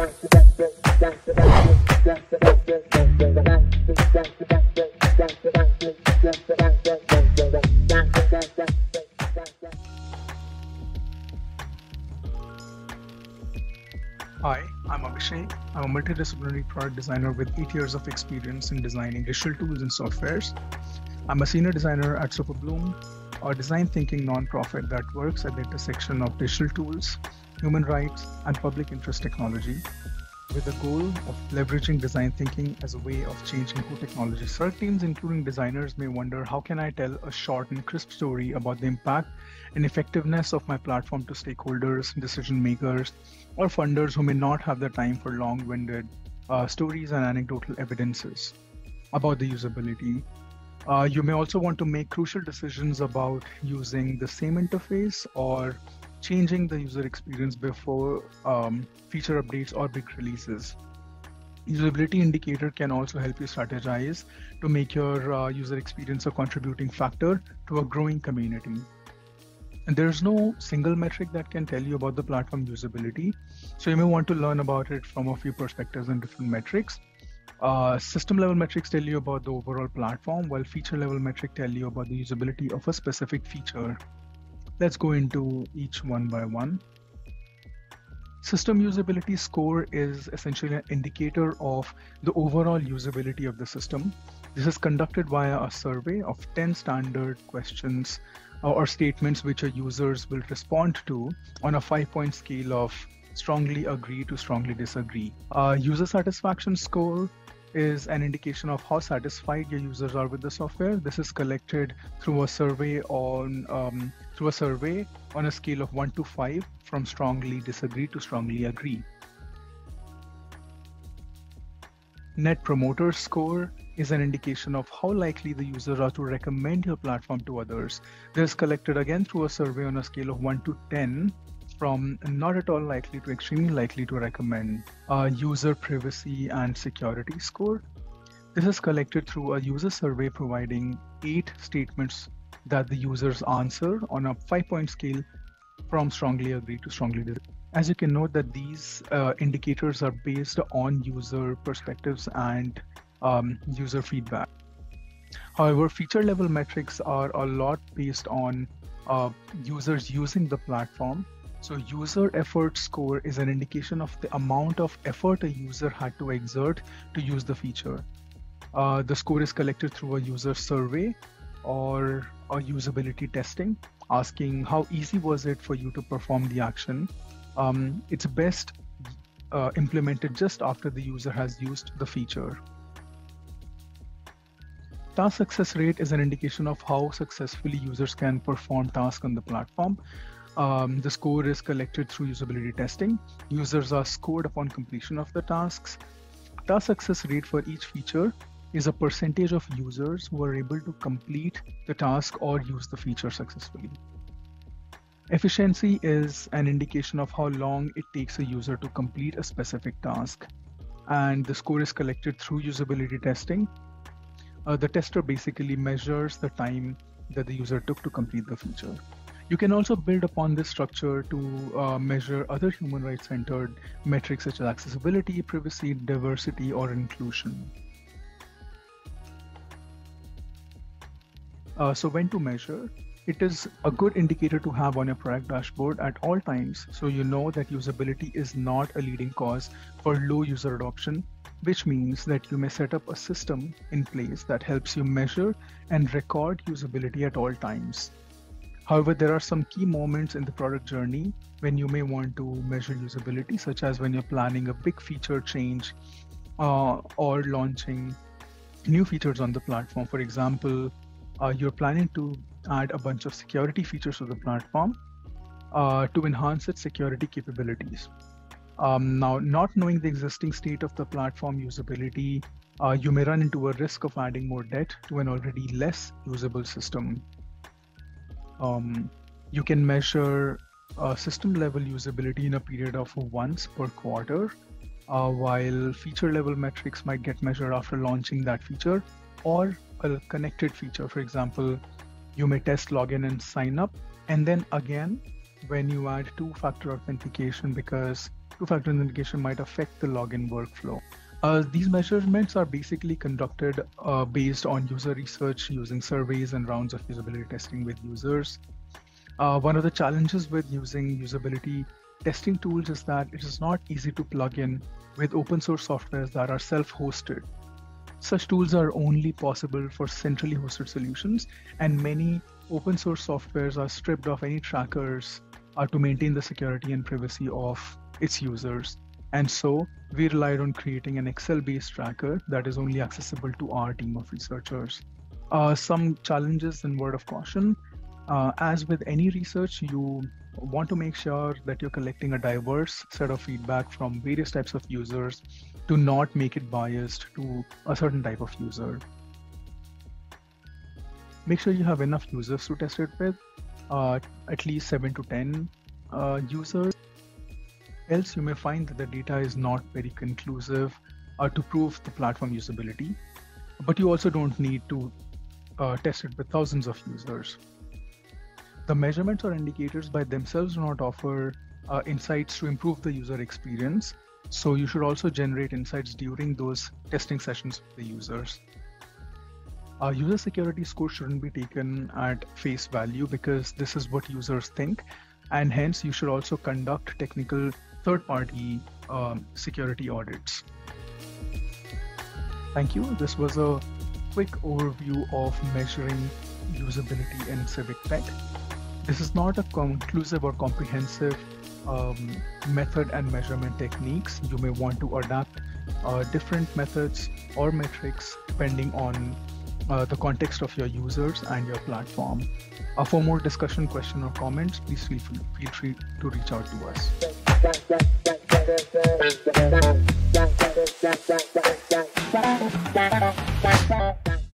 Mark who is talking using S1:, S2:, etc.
S1: Hi, I'm Abhishek. I'm a multidisciplinary product designer with eight years of experience in designing digital tools and softwares. I'm a senior designer at Superbloom, a design thinking nonprofit that works at the intersection of digital tools, human rights, and public interest technology with the goal of leveraging design thinking as a way of changing who technology serves. Teams, including designers, may wonder how can I tell a short and crisp story about the impact and effectiveness of my platform to stakeholders, decision makers, or funders who may not have the time for long-winded uh, stories and anecdotal evidences about the usability. Uh, you may also want to make crucial decisions about using the same interface or changing the user experience before um, feature updates or big releases. Usability indicator can also help you strategize to make your uh, user experience a contributing factor to a growing community. And there's no single metric that can tell you about the platform usability. So you may want to learn about it from a few perspectives and different metrics. Uh, system level metrics tell you about the overall platform, while feature level metric tell you about the usability of a specific feature. Let's go into each one by one. System usability score is essentially an indicator of the overall usability of the system. This is conducted via a survey of 10 standard questions uh, or statements which our users will respond to on a five point scale of strongly agree to strongly disagree. Uh, user satisfaction score is an indication of how satisfied your users are with the software. This is collected through a survey on um, through a survey on a scale of one to five, from strongly disagree to strongly agree. Net Promoter Score is an indication of how likely the users are to recommend your platform to others. This is collected again through a survey on a scale of 1 to 10, from not at all likely to extremely likely to recommend a user privacy and security score. This is collected through a user survey providing eight statements that the users answer on a five point scale from strongly agree to strongly disagree. As you can note that these uh, indicators are based on user perspectives and um, user feedback. However, feature level metrics are a lot based on uh, users using the platform so user effort score is an indication of the amount of effort a user had to exert to use the feature. Uh, the score is collected through a user survey or a usability testing, asking how easy was it for you to perform the action. Um, it's best uh, implemented just after the user has used the feature. Task success rate is an indication of how successfully users can perform tasks on the platform. Um, the score is collected through usability testing. Users are scored upon completion of the tasks. Task success rate for each feature is a percentage of users who are able to complete the task or use the feature successfully. Efficiency is an indication of how long it takes a user to complete a specific task. And the score is collected through usability testing. Uh, the tester basically measures the time that the user took to complete the feature. You can also build upon this structure to uh, measure other human rights centered metrics such as accessibility, privacy, diversity, or inclusion. Uh, so, when to measure? It is a good indicator to have on your product dashboard at all times so you know that usability is not a leading cause for low user adoption, which means that you may set up a system in place that helps you measure and record usability at all times. However, there are some key moments in the product journey when you may want to measure usability, such as when you're planning a big feature change uh, or launching new features on the platform. For example, uh, you're planning to add a bunch of security features to the platform uh, to enhance its security capabilities. Um, now, not knowing the existing state of the platform usability, uh, you may run into a risk of adding more debt to an already less usable system. Um, you can measure uh, system level usability in a period of once per quarter, uh, while feature level metrics might get measured after launching that feature or a connected feature. For example, you may test login and sign up, and then again when you add two factor authentication because two-factor authentication might affect the login workflow. Uh, these measurements are basically conducted uh, based on user research using surveys and rounds of usability testing with users. Uh, one of the challenges with using usability testing tools is that it is not easy to plug in with open source softwares that are self-hosted. Such tools are only possible for centrally hosted solutions, and many open source softwares are stripped of any trackers uh, to maintain the security and privacy of its users. And so we relied on creating an Excel based tracker that is only accessible to our team of researchers. Uh, some challenges and word of caution. Uh, as with any research, you want to make sure that you're collecting a diverse set of feedback from various types of users to not make it biased to a certain type of user. Make sure you have enough users to test it with, uh, at least 7 to 10 uh, users. Else, you may find that the data is not very conclusive uh, to prove the platform usability, but you also don't need to uh, test it with thousands of users. The measurements or indicators by themselves do not offer uh, insights to improve the user experience. So you should also generate insights during those testing sessions with the users. Uh, user security score shouldn't be taken at face value because this is what users think. And hence you should also conduct technical third-party um, security audits. Thank you. This was a quick overview of measuring usability in civic tech. This is not a conclusive or comprehensive um, method and measurement techniques. You may want to adapt uh, different methods or metrics depending on uh, the context of your users and your platform. Uh, for more discussion, question, or comments, please feel, feel free to reach out to us.